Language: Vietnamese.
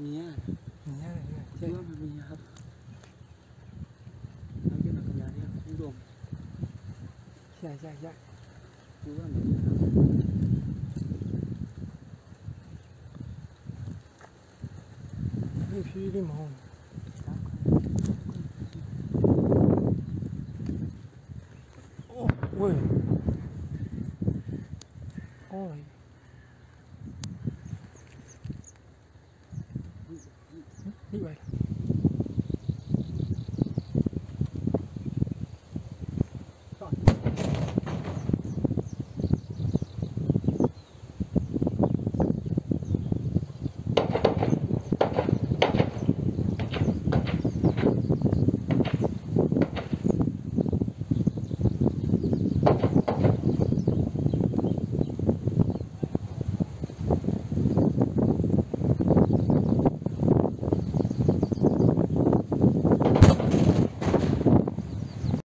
Mía, อย่างเงี้ยเลยเนี่ย chứ mà mía hấp. Nó chứ nó còn nhà đi không đúng. ใช่ใช่ใช่ Chứ mà mía hấp. นี่พี่ได้มองโอ้เว้ยโอ้ย